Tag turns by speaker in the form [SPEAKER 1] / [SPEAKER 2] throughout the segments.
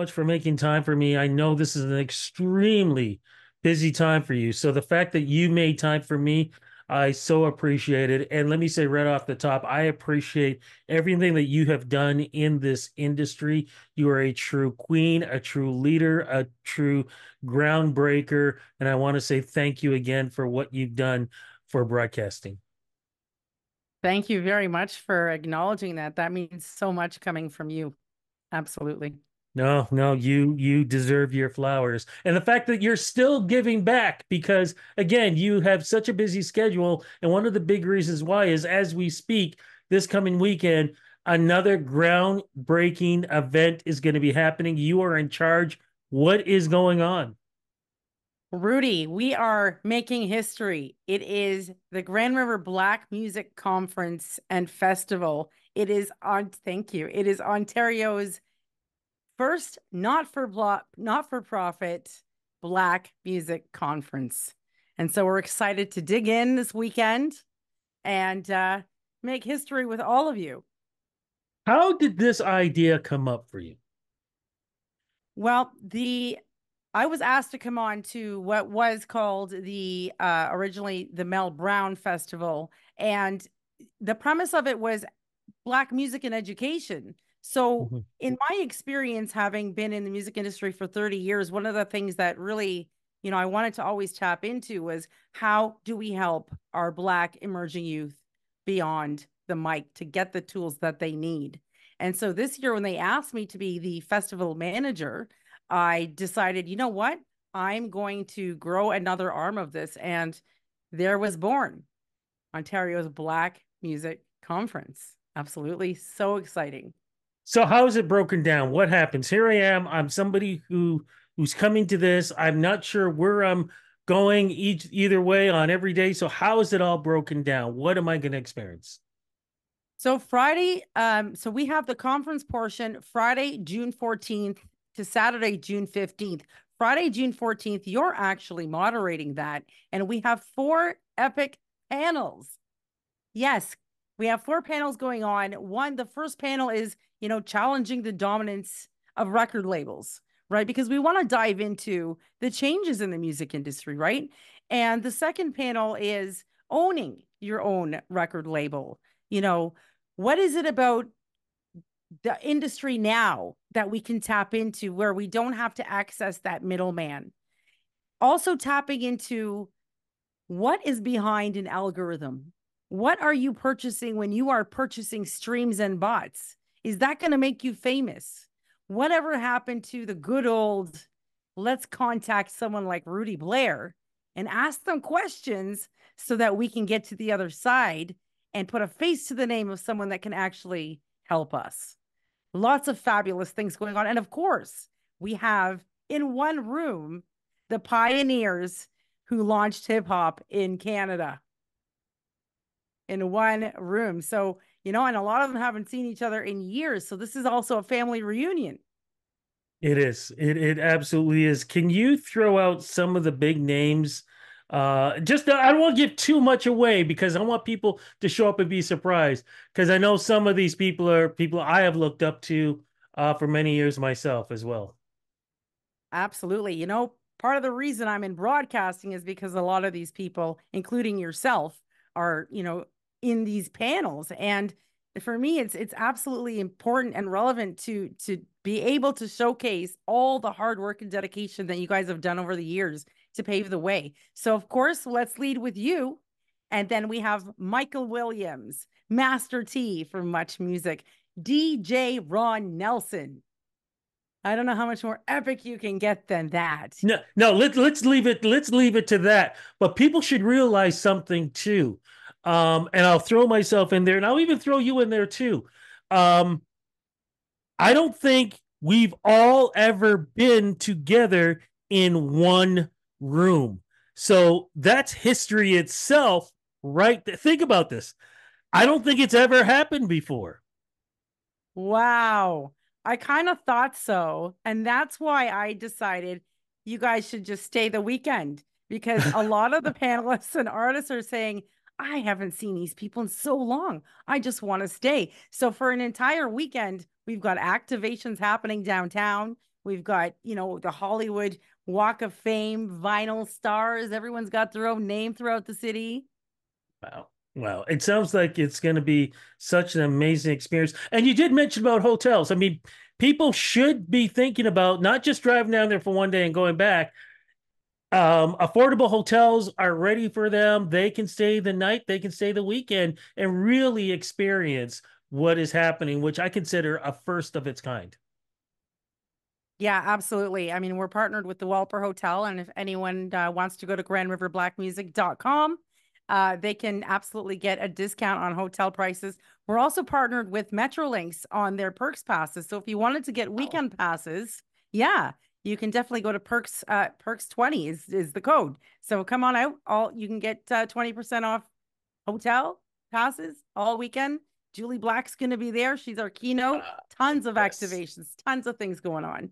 [SPEAKER 1] much for making time for me. I know this is an extremely busy time for you. So the fact that you made time for me, I so appreciate it. And let me say right off the top, I appreciate everything that you have done in this industry. You are a true queen, a true leader, a true groundbreaker. And I want to say thank you again for what you've done for broadcasting.
[SPEAKER 2] Thank you very much for acknowledging that. That means so much coming from you. Absolutely.
[SPEAKER 1] No, no, you you deserve your flowers. And the fact that you're still giving back because again, you have such a busy schedule and one of the big reasons why is as we speak this coming weekend another groundbreaking event is going to be happening. You are in charge. What is going on?
[SPEAKER 2] Rudy, we are making history. It is the Grand River Black Music Conference and Festival. It is on thank you. It is Ontario's first not for not for profit Black Music Conference. And so we're excited to dig in this weekend and uh, make history with all of you.
[SPEAKER 1] How did this idea come up for you?
[SPEAKER 2] Well, the I was asked to come on to what was called the uh, originally the Mel Brown Festival, and the premise of it was Black music and education. So, mm-hmm. in my experience, having been in the music industry for 30 years, one of the things that really, you know, I wanted to always tap into was how do we help our Black emerging youth beyond the mic to get the tools that they need? And so this year, when they asked me to be the festival manager, I decided, you know what? I'm going to grow another arm of this. And there was born Ontario's Black Music Conference. Absolutely. So exciting.
[SPEAKER 1] So how is it broken down? What happens? Here I am. I'm somebody who who's coming to this. I'm not sure where I'm going each either way on every day. So how is it all broken down? What am I going to experience?
[SPEAKER 2] So Friday, um, so we have the conference portion Friday, June 14th to Saturday, June 15th. Friday, June 14th, you're actually moderating that. And we have four epic panels. Yes, we have four panels going on. One, the first panel is, you know, challenging the dominance of record labels, right? Because we want to dive into the changes in the music industry, right? And the second panel is owning your own record label. You know, what is it about the industry now that we can tap into where we don't have to access that middleman? Also, tapping into what is behind an algorithm what are you purchasing when you are purchasing streams and bots? Is that going to make you famous? Whatever happened to the good old, let's contact someone like Rudy Blair and ask them questions so that we can get to the other side and put a face to the name of someone that can actually help us. Lots of fabulous things going on. And of course, we have in one room the pioneers who launched hip hop in Canada in one room. So, you know, and a lot of them haven't seen each other in years. So this is also a family reunion.
[SPEAKER 1] It is. It it absolutely is. Can you throw out some of the big names? Uh, just I don't want to give too much away because I want people to show up and be surprised. Because I know some of these people are people I have looked up to uh, for many years myself as well.
[SPEAKER 2] Absolutely. You know, part of the reason I'm in broadcasting is because a lot of these people, including yourself, are you know in these panels. And for me it's it's absolutely important and relevant to to be able to showcase all the hard work and dedication that you guys have done over the years to pave the way. So of course let's lead with you. And then we have michael williams master t for much music dj ron nelson. I don't know how much more epic you can get than that.
[SPEAKER 1] No, no, let's let's leave it, let's leave it to that. But people should realize something too um, and I'll throw myself in there, and I'll even throw you in there too. Um, I don't think we've all ever been together in one room. So that's history itself, right? Think about this. I don't think it's ever happened before.
[SPEAKER 2] Wow. I kind of thought so. And that's why I decided you guys should just stay the weekend because a lot of the panelists and artists are saying, I haven't seen these people in so long. I just want to stay. So for an entire weekend, We've got activations happening downtown. We've got, you know, the Hollywood Walk of Fame, vinyl stars. Everyone's got their own name throughout the city.
[SPEAKER 1] Wow. Wow. It sounds like it's going to be such an amazing experience. And you did mention about hotels. I mean, people should be thinking about not just driving down there for one day and going back. Um, affordable hotels are ready for them. They can stay the night, they can stay the weekend and really experience what is happening, which I consider a first of its kind.
[SPEAKER 2] Yeah, absolutely. I mean, we're partnered with the Walper Hotel, and if anyone uh, wants to go to grandriverblackmusic.com, uh, they can absolutely get a discount on hotel prices. We're also partnered with Metrolinx on their perks passes. So if you wanted to get weekend passes, yeah, you can definitely go to perks. Uh, perks twenty is is the code. So come on out. All you can get uh, twenty percent off hotel passes all weekend. Jully Black's going to be there. She's our keynote. Ah, tons of yes. activations, tons of things going on.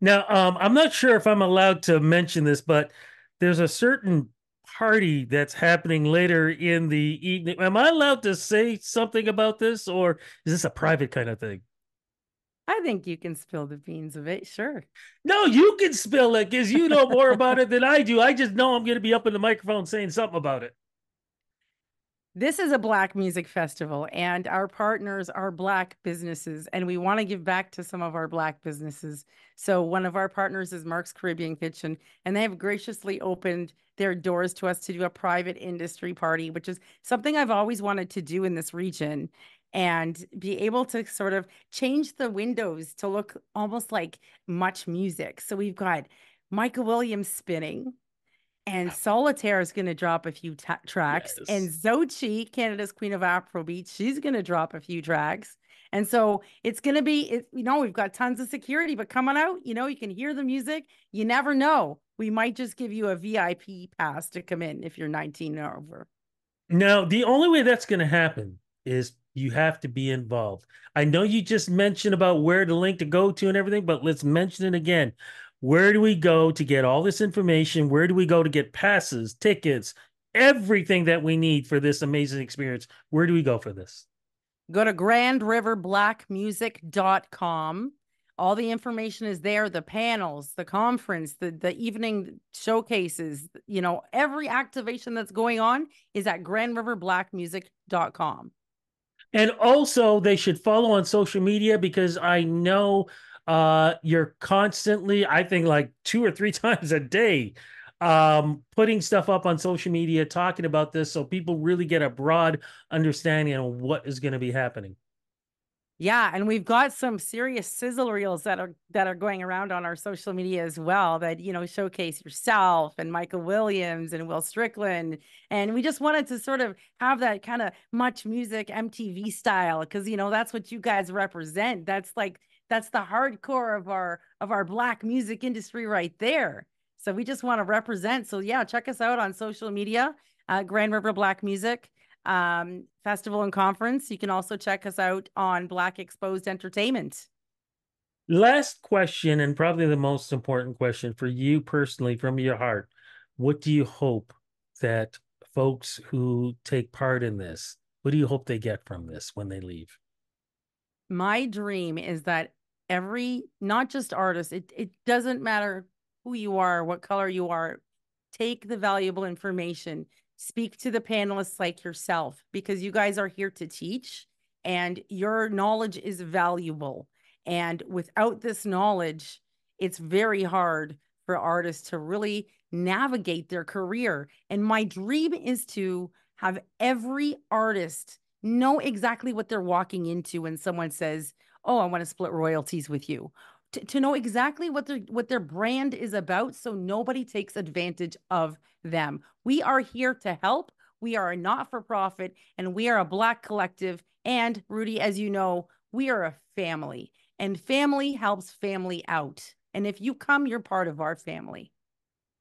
[SPEAKER 1] Now, um, I'm not sure if I'm allowed to mention this, but there's a certain party that's happening later in the evening. Am I allowed to say something about this, or is this a private kind of thing?
[SPEAKER 2] I think you can spill the beans of it. Sure.
[SPEAKER 1] No, you can spill it because you know more about it than I do. I just know I'm going to be up in the microphone saying something about it.
[SPEAKER 2] This is a Black music festival, and our partners are Black businesses, and we want to give back to some of our Black businesses. So, one of our partners is Mark's Caribbean Kitchen, and they have graciously opened their doors to us to do a private industry party, which is something I've always wanted to do in this region and be able to sort of change the windows to look almost like much music. So, we've got Michael Williams spinning and Solitair is going to drop a few t- tracks, yes. and Xochi, Canada's Queen of Afrobeat, she's going to drop a few tracks. And so it's going to be, it, you know, we've got tons of security, but coming out, you know, you can hear the music. You never know. We might just give you a VIP pass to come in if you're 19 or over.
[SPEAKER 1] Now, the only way that's going to happen is you have to be involved. I know you just mentioned about where the link to go to and everything, but let's mention it again. Where do we go to get all this information? Where do we go to get passes, tickets, everything that we need for this amazing experience? Where do we go for this?
[SPEAKER 2] Go to grandriverblackmusic.com. All the information is there the panels, the conference, the, the evening showcases, you know, every activation that's going on is at grandriverblackmusic.com.
[SPEAKER 1] And also, they should follow on social media because I know uh, you're constantly, I think, like two or three times a day, um, putting stuff up on social media, talking about this, so people really get a broad understanding of what is going to be happening.
[SPEAKER 2] Yeah, and we've got some serious sizzle reels that are that are going around on our social media as well that you know showcase yourself and Michael Williams and Will Strickland and we just wanted to sort of have that kind of much music MTV style because you know that's what you guys represent. That's like that's the hardcore of our of our black music industry right there. So we just want to represent. So yeah, check us out on social media, uh, Grand River Black Music um, Festival and Conference. You can also check us out on Black Exposed Entertainment.
[SPEAKER 1] Last question, and probably the most important question for you personally from your heart. What do you hope that folks who take part in this, what do you hope they get from this when they leave?
[SPEAKER 2] My dream is that every not just artists, it, it doesn't matter who you are what color you are take the valuable information speak to the panelists like yourself because you guys are here to teach and your knowledge is valuable and without this knowledge it's very hard for artists to really navigate their career and my dream is to have every artist know exactly what they're walking into when someone says oh, I want to split royalties with you. To, to know exactly what their what their brand is about so nobody takes advantage of them. We are here to help. We are a not-for-profit and we are a black collective and Rudy as you know, we are a family and family helps family out. And if you come, you're part of our family.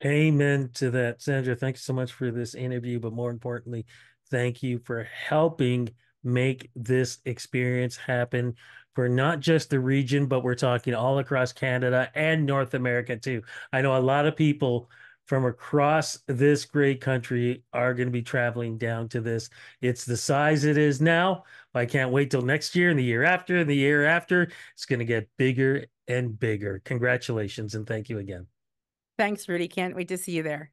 [SPEAKER 1] Amen to that. Sandra, thank you so much for this interview, but more importantly, thank you for helping make this experience happen for not just the region, but we're talking all across Canada and North America too. I know a lot of people from across this great country are going to be traveling down to this. It's the size it is now. I can't wait till next year and the year after and the year after. It's going to get bigger and bigger. Congratulations and thank you again.
[SPEAKER 2] Thanks, Rudy. Can't wait to see you there.